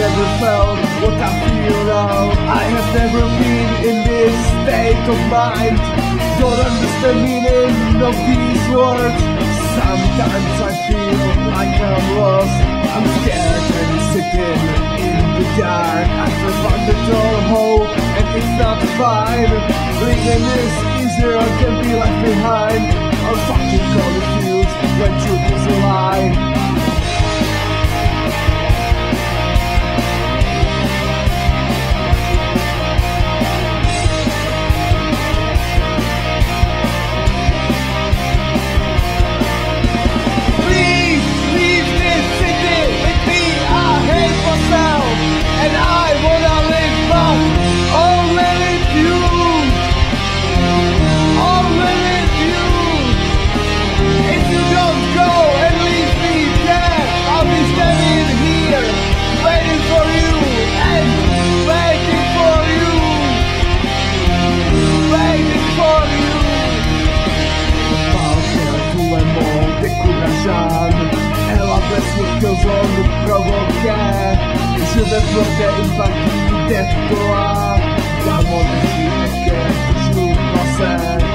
never felt what I feel now. I have never been in this state of mind. Don't understand meaning of these words. Sometimes I feel like I'm lost. I'm scared and sitting in the dark. I find the door hope and it's not fine. Living is easier, can be left behind. I'm fucking confused Protože infantní despoát, kamo nezvířské, šlupno se